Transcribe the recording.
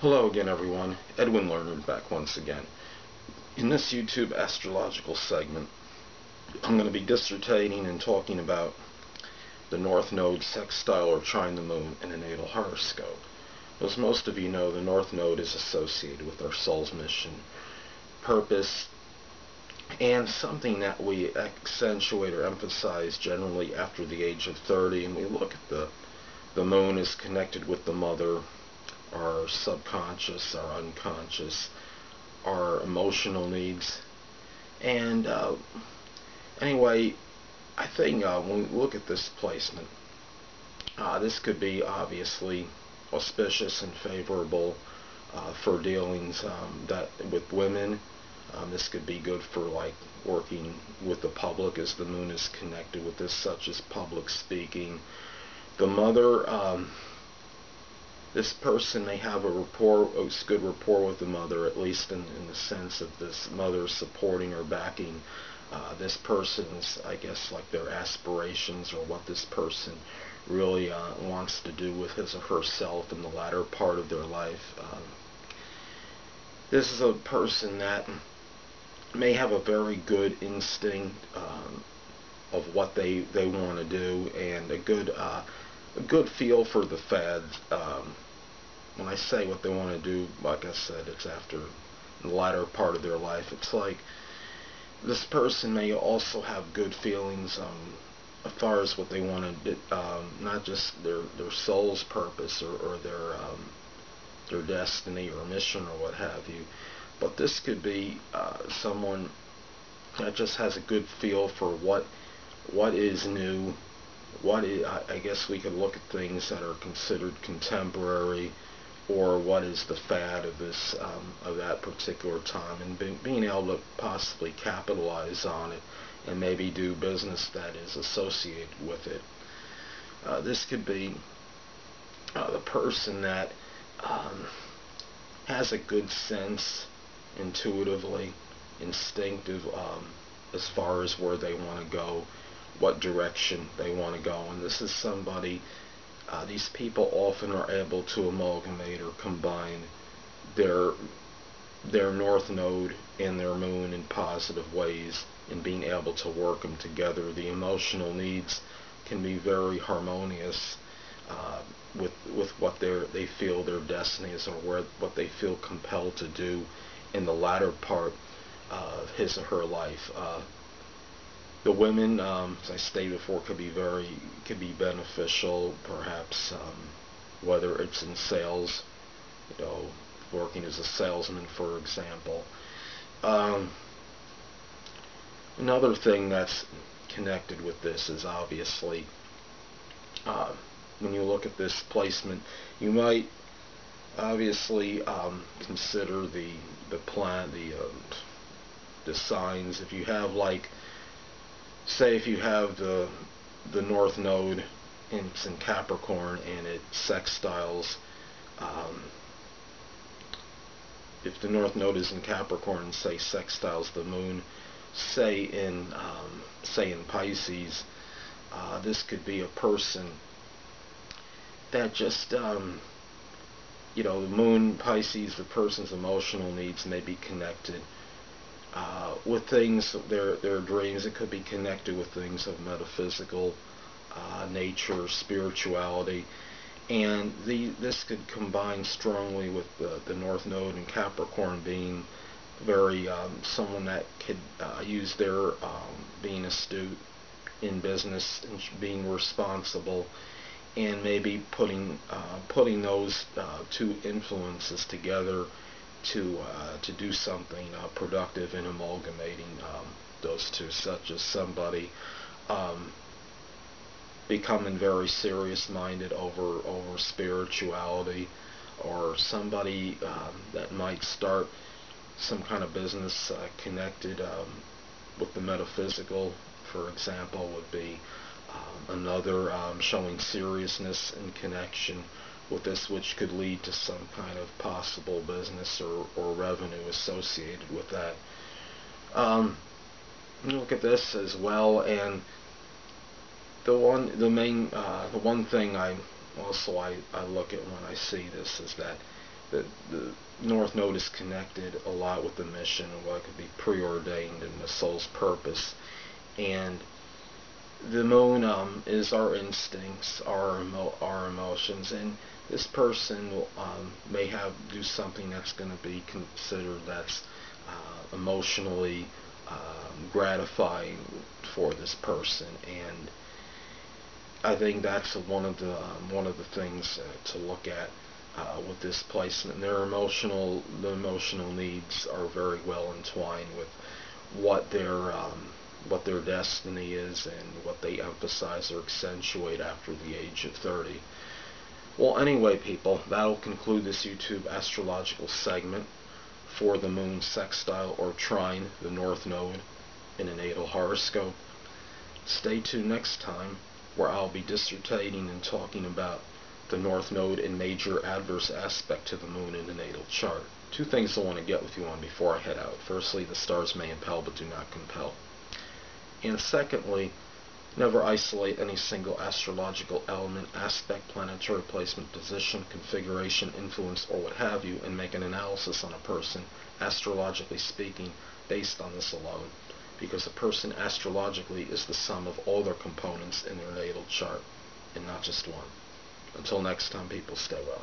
Hello again everyone, Edwin Learnard back once again. In this YouTube astrological segment, I'm going to be dissertating and talking about the North Node sextile or trine the moon in a natal horoscope. As most of you know, the North Node is associated with our soul's mission, purpose, and something that we accentuate or emphasize generally after the age of 30, and we look at the the moon is connected with the mother, our subconscious, our unconscious, our emotional needs. And uh, anyway, I think uh, when we look at this placement, uh, this could be obviously auspicious and favorable uh, for dealings um, that with women. Um, this could be good for like working with the public as the moon is connected with this, such as public speaking. The mother. Um, this person may have a rapport, a good rapport with the mother, at least in, in the sense of this mother supporting or backing uh, this person's, I guess, like their aspirations or what this person really uh, wants to do with his or herself in the latter part of their life. Um, this is a person that may have a very good instinct um, of what they, they want to do and a good uh, a good feel for the fads. Um, when I say what they want to do, like I said, it's after the latter part of their life. It's like this person may also have good feelings um, as far as what they want to, um, not just their their soul's purpose or, or their um, their destiny or mission or what have you, but this could be uh, someone that just has a good feel for what what is new what is, I guess we could look at things that are considered contemporary or what is the fad of this um, of that particular time and be, being able to possibly capitalize on it and maybe do business that is associated with it. Uh, this could be uh, the person that um, has a good sense intuitively, instinctive um, as far as where they want to go what direction they want to go. And this is somebody, uh, these people often are able to amalgamate or combine their their north node and their moon in positive ways and being able to work them together. The emotional needs can be very harmonious uh, with with what they they feel their destiny is or where, what they feel compelled to do in the latter part of his or her life. Uh, the women, um, as I stated before, could be very could be beneficial. Perhaps um, whether it's in sales, you know, working as a salesman, for example. Um, another thing that's connected with this is obviously uh, when you look at this placement, you might obviously um, consider the the plan the uh, the signs. If you have like say if you have the the north node it's in Capricorn and it sextiles um, if the north node is in Capricorn and say sextiles the moon say in um, say in Pisces uh, this could be a person that just um, you know the moon Pisces the person's emotional needs may be connected uh, with things, their their dreams. It could be connected with things of metaphysical uh, nature, spirituality, and the this could combine strongly with the, the North Node and Capricorn being very um, someone that could uh, use their um, being astute in business and being responsible and maybe putting uh, putting those uh, two influences together to uh, to do something uh, productive in amalgamating um, those two, such as somebody um, becoming very serious-minded over over spirituality, or somebody um, that might start some kind of business uh, connected um, with the metaphysical, for example, would be um, another um, showing seriousness and connection with this which could lead to some kind of possible business or, or revenue associated with that. Um, look at this as well and the one the main uh, the one thing I also I, I look at when I see this is that that the North Node is connected a lot with the mission and what could be preordained and the soul's purpose. And the moon um, is our instincts, our emo- our emotions, and this person um, may have do something that's going to be considered that's uh, emotionally um, gratifying for this person, and I think that's one of the um, one of the things uh, to look at uh, with this placement. Their emotional the emotional needs are very well entwined with what their um, what their destiny is and what they emphasize or accentuate after the age of 30. Well, anyway, people, that'll conclude this YouTube astrological segment for the moon sextile or trine, the north node, in a natal horoscope. Stay tuned next time where I'll be dissertating and talking about the north node and major adverse aspect to the moon in the natal chart. Two things I want to get with you on before I head out. Firstly, the stars may impel but do not compel. And secondly, never isolate any single astrological element, aspect, planetary placement, position, configuration, influence, or what have you, and make an analysis on a person, astrologically speaking, based on this alone. Because a person astrologically is the sum of all their components in their natal chart, and not just one. Until next time, people, stay well.